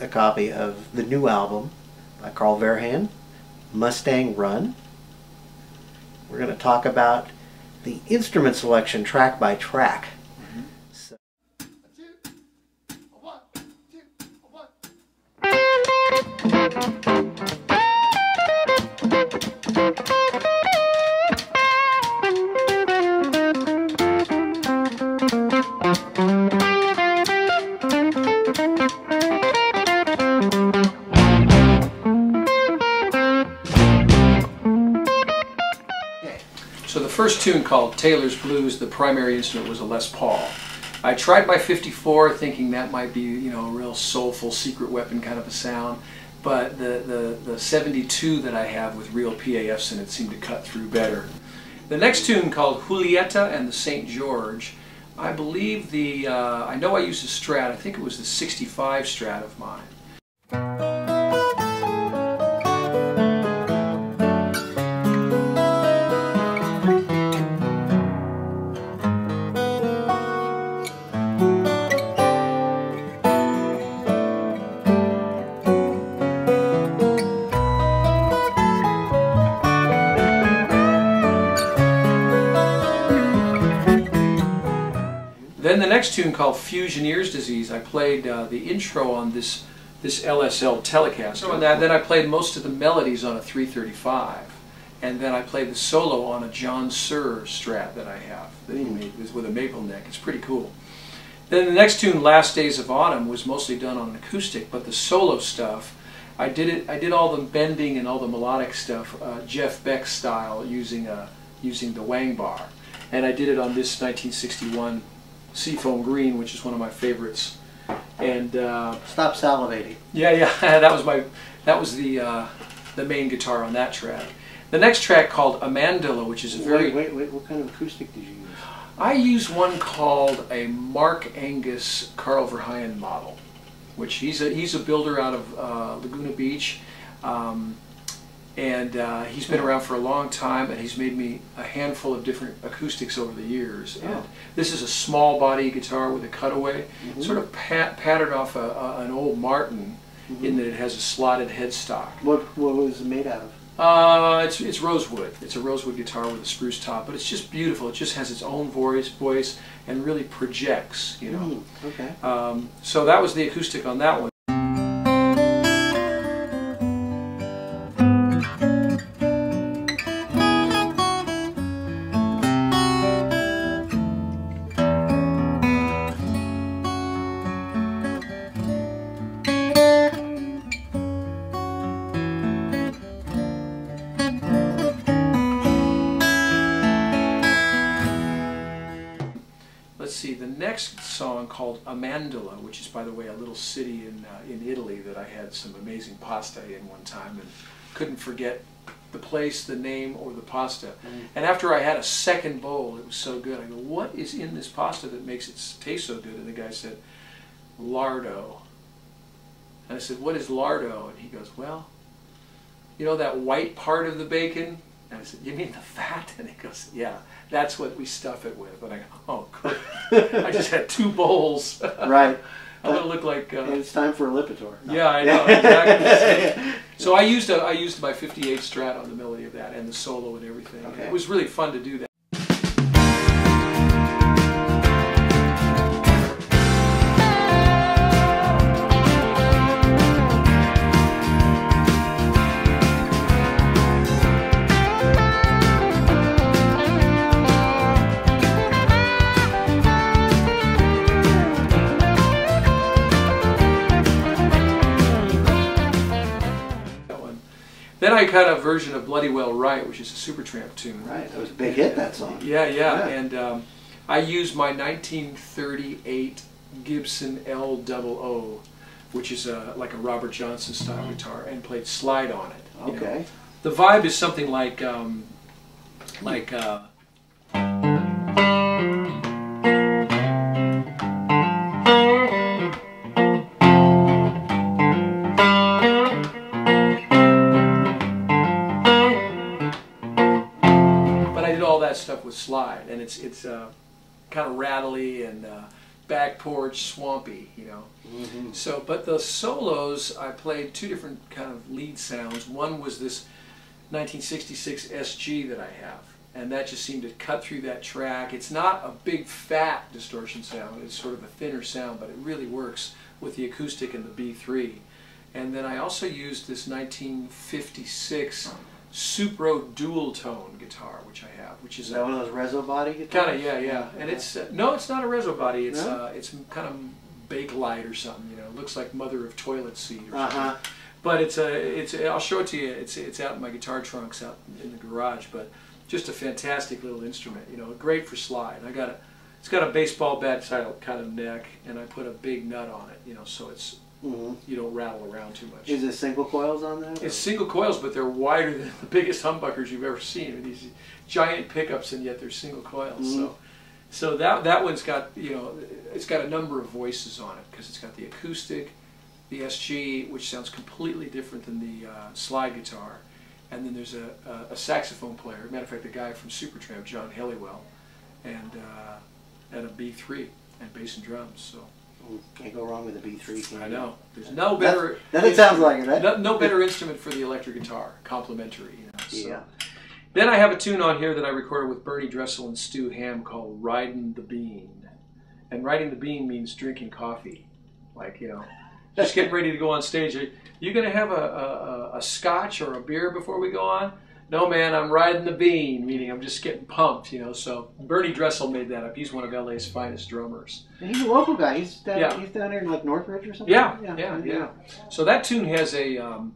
a copy of the new album by Carl Verheyen, Mustang Run. We're going to talk about the instrument selection track by track. So- So first tune called Taylor's Blues, the primary instrument was a Les Paul. I tried my 54 thinking that might be, you know, a real soulful secret weapon kind of a sound, but the, the, the 72 that I have with real PAFs in it seemed to cut through better. The next tune called Julieta and the St. George, I believe the, uh, I know I used a Strat, I think it was the 65 Strat of mine. Next tune called Fusioneer's Disease, I played uh, the intro on this this LSL. So on that, then I played most of the melodies on a 335, and then I played the solo on a John Suhr Strat that I have that he made is with a maple neck. It's pretty cool. Then the next tune, Last Days of Autumn, was mostly done on an acoustic, but the solo stuff, I did it. I did all the bending and all the melodic stuff, uh, Jeff Beck style, using a using the Wang bar, and I did it on this 1961 Seafoam Green, which is one of my favorites. And uh, Stop salivating. yeah, yeah, that was my that was the uh, the main guitar on that track. The next track called Amandola, which is a very Wait, wait, wait, what kind of acoustic did you use? I use one called a Mark Angus Carl Verheyen model, which he's a he's a builder out of uh, Laguna Beach, um, and uh, he's been around for a long time, and he's made me a handful of different acoustics over the years. And Oh. this is a small body guitar with a cutaway, Mhm. sort of pat, patterned off a, a, an old Martin, in that it has a slotted headstock. What, what was it made out of? Uh, it's it's rosewood. It's a rosewood guitar with a spruce top, but it's just beautiful. It just has its own voice, voice, and really projects. You know. Mm, okay. Um, so that was the acoustic on that one. Called Amandola, which is, by the way, a little city in, uh, in Italy that I had some amazing pasta in one time and couldn't forget the place, the name, or the pasta. And after I had a second bowl, it was so good. I go, what is in this pasta that makes it taste so good? And the guy said, lardo. And I said, what is lardo? And he goes, well, you know that white part of the bacon? And I said, you mean the fat? And he goes, yeah, that's what we stuff it with. And I go, oh, good. I just had two bowls. Right. I'm gonna look like. Uh, it's time for a Lipitor. No. yeah, I know exactly. so I used a, I used my 58 Strat on the melody of that and the solo and everything. Okay. It was really fun to do that I cut a version of Bloody Well Right, which is a Supertramp tune. Right, that was a big hit, that song. Yeah, yeah, Yeah. and um, I used my 1938 Gibson L00, which is a, like a Robert Johnson style guitar, and played slide on it. you know. Okay. The vibe is something like, um, like. Uh, it's it's uh, kind of rattly and uh, back porch swampy, you know. Mm-hmm. So, but the solos, I played two different kind of lead sounds. One was this 1966 SG that I have, and that just seemed to cut through that track. It's not a big fat distortion sound; it's sort of a thinner sound, but it really works with the acoustic and the B3. And then I also used this 1956 Supro dual tone guitar, which I have, which is Is that one of those reso body guitars? Kind of, yeah, yeah. And it's uh, no, it's not a reso body. It's No? uh, it's kind of Bakelite or something. You know, it looks like Mother of Toilet Seat or Uh something. huh. But it's a, it's. I'll show it to you. It's it's out in my guitar trunks out in the garage. But just a fantastic little instrument. You know, great for slide. I got a, it's got a baseball bat style kind of neck, and I put a big nut on it. You know, so it's hmm you don't rattle around too much. Is it single coils on that? It's single coils, but they're wider than the biggest humbuckers you've ever seen. These giant pickups, and yet they're single coils. So, so that that one's got you know, it's got a number of voices on it because it's got the acoustic, the SG, which sounds completely different than the uh, slide guitar, and then there's a, a, a saxophone player. Matter of fact, the guy from Supertramp, John Helliwell, and uh, and a B3 and bass and drums. So. Can't go wrong with a B3. Can I you? know. There's no better. That, that sounds like it, right? No, no better instrument for the electric guitar, complementary. You know, so. Yeah. Then I have a tune on here that I recorded with Bernie Dressel and Stu Hamm called "Riding the Bean," and riding the bean means drinking coffee, like you know, just getting ready to go on stage. Are you going to have a, a, a scotch or a beer before we go on? No, man, I'm riding the bean, meaning I'm just getting pumped, you know. So Bernie Dressel made that up. He's one of LA's finest drummers. And he's a local guy. He's down, Yeah. he's down here in like Northridge or something. Yeah, yeah, yeah. So that tune has a, um,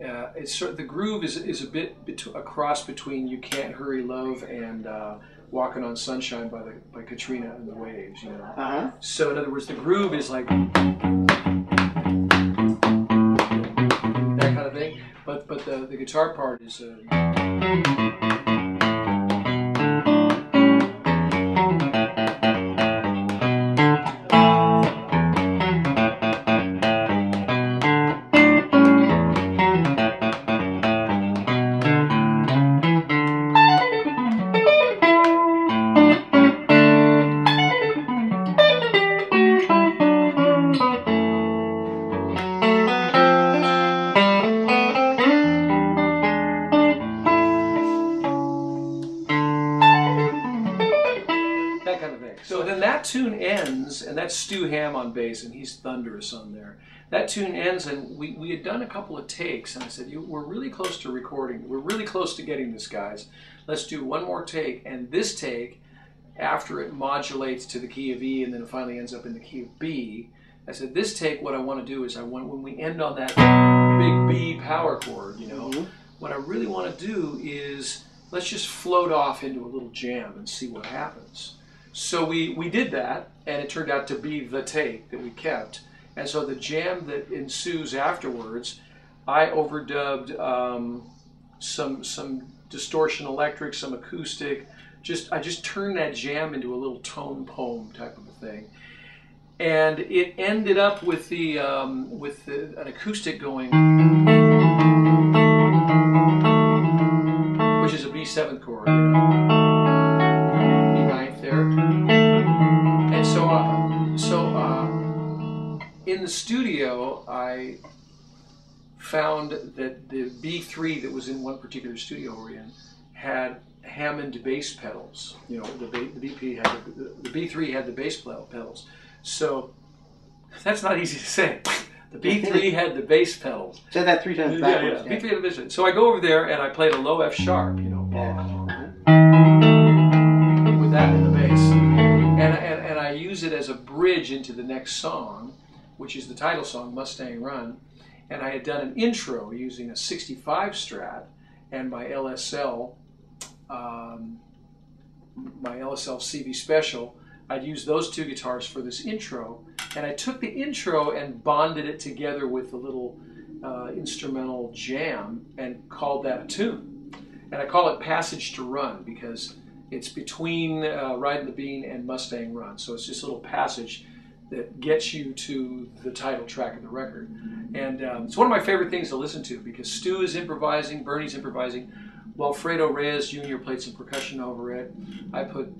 uh, it's sort of, the groove is, is a bit bet- a cross between "You Can't Hurry Love" and uh, "Walking on Sunshine" by the by Katrina and the Waves. You know. Uh huh. So in other words, the groove is like the, the guitar part is. Uh, that's Stu Hamm on bass, and he's thunderous on there. That tune ends, and we, we had done a couple of takes, and I said, you, We're really close to recording. We're really close to getting this, guys. Let's do one more take. And this take, after it modulates to the key of E and then it finally ends up in the key of B, I said, This take, what I want to do is I want, when we end on that big B power chord, you know, Mhm. what I really want to do is let's just float off into a little jam and see what happens. So we, we did that, and it turned out to be the take that we kept. And so the jam that ensues afterwards, I overdubbed um, some some distortion electric, some acoustic. Just I just turned that jam into a little tone poem type of a thing, and it ended up with the um, with the, an acoustic going, which is a B seventh chord, the studio I found that the B3 that was in one particular studio we're in had Hammond bass pedals. You know, the, the BP had the, the B3 had the bass pedals. So that's not easy to say. The B3 had the bass pedals. Say that three times Yeah, backwards. yeah. B3 had the bass. So I go over there and I played a low F sharp. You know, Yeah. with that in the bass. And, and, and I use it as a bridge into the next song, which is the title song, Mustang Run. And I had done an intro using a 65 Strat and my LSL, um, my LSL CV Special. I'd used those two guitars for this intro. And I took the intro and bonded it together with a little uh, instrumental jam and called that a tune. And I call it Passage to Run because it's between uh, Riding the Bean and Mustang Run. So it's just a little passage that gets you to the title track of the record. And um, it's one of my favorite things to listen to because Stu is improvising, Bernie's improvising. while Fredo Reyes Jr. played some percussion over it, I put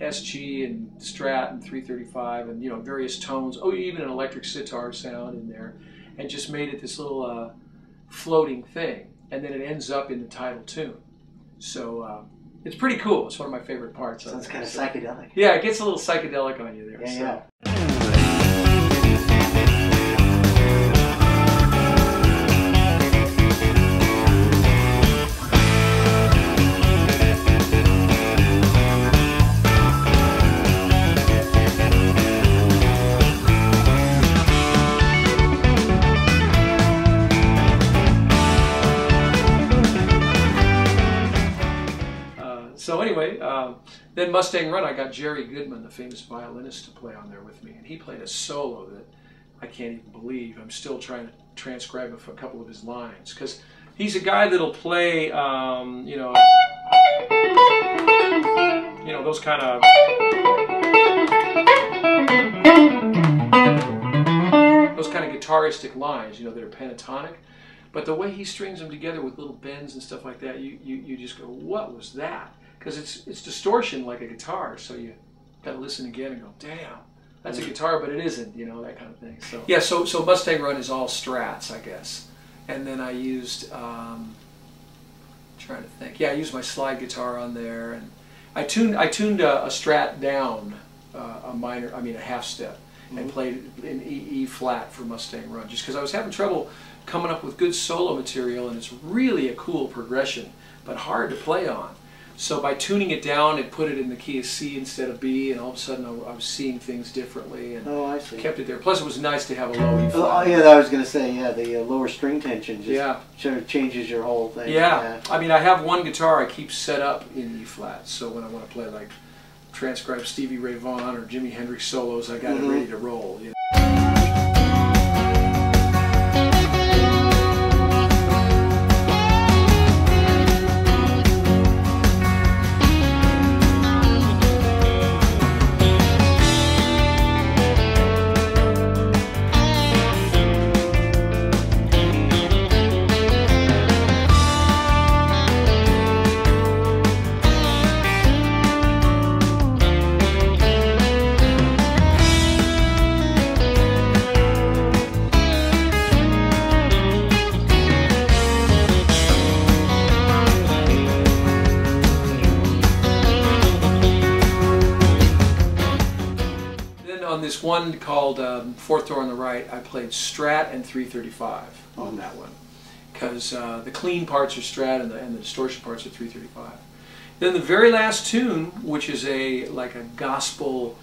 SG and Strat and 335 and you know various tones. Oh, even an electric sitar sound in there, and just made it this little uh, floating thing. And then it ends up in the title tune. So uh, it's pretty cool. It's one of my favorite parts. Sounds kind of psychedelic. Yeah, it gets a little psychedelic on you there. Yeah, so. yeah. Then Mustang Run, I got Jerry Goodman, the famous violinist, to play on there with me, and he played a solo that I can't even believe. I'm still trying to transcribe a couple of his lines because he's a guy that'll play, um, you know, you know those kind of. Those kind of guitaristic lines, you know, that are pentatonic, but the way he strings them together with little bends and stuff like that, you, you, you just go, what was that? Because it's it's distortion like a guitar, so you got to listen again and go, damn, that's a guitar, but it isn't, you know, that kind of thing. So yeah, so so Mustang Run is all Strats, I guess, and then I used um, trying to think, yeah, I used my slide guitar on there, and I tuned I tuned a, a Strat down, uh, a minor, I mean a half step, and played in E, e flat for Mustang Run, just because I was having trouble coming up with good solo material, and it's really a cool progression, but hard to play on. So by tuning it down, and put it in the key of C instead of B, and all of a sudden I, I was seeing things differently, and Oh, I see. kept it there. Plus, it was nice to have a low E Oh, flat. yeah, I was gonna say, yeah, the uh, lower string tension just Yeah. sort of changes your whole thing. Yeah, I mean, I have one guitar I keep set up in E flat, so when I want to play like transcribe Stevie Ray Vaughan or Jimi Hendrix solos, I got Mhm. it ready to roll. You know? On this one called um, Fourth Door on the Right, I played Strat and 335 on that one because uh, the clean parts are Strat and the, and the distortion parts are 335. Then the very last tune, which is a like a gospel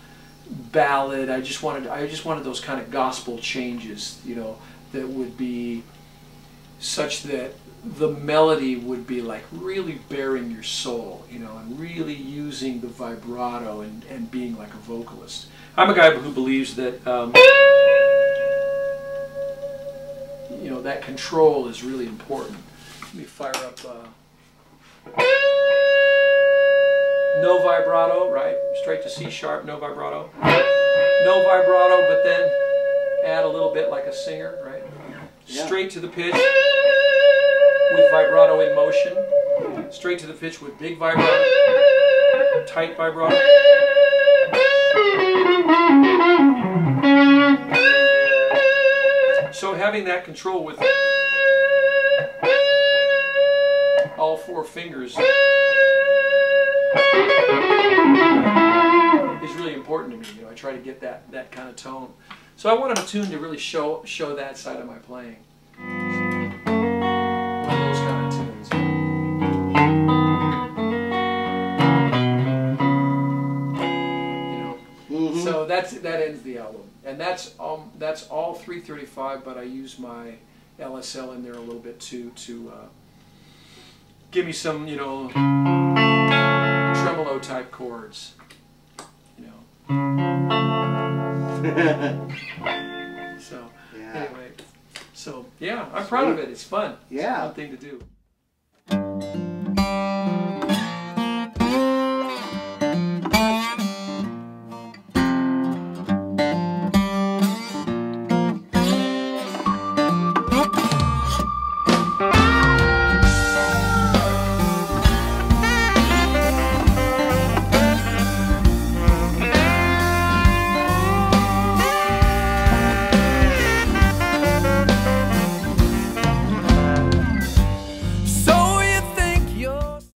ballad, I just wanted I just wanted those kind of gospel changes, you know, that would be such that the melody would be like really bearing your soul, you know, and really using the vibrato and, and being like a vocalist. I'm a guy who believes that, um, you know, that control is really important. Let me fire up. Uh, no vibrato, right? Straight to C sharp, no vibrato. No vibrato, but then add a little bit like a singer, right? Yeah. Straight to the pitch with vibrato in motion. Straight to the pitch with big vibrato, tight vibrato. So having that control with all four fingers is really important to me. You know, I try to get that that kind of tone. So I wanted a tune to really show show that side of my playing. That's that ends the album, and that's um that's all 335. But I use my LSL in there a little bit too to uh, give me some you know tremolo type chords. You know. So yeah. anyway, so yeah, I'm proud of it. It's fun. It's a Yeah. fun thing to do.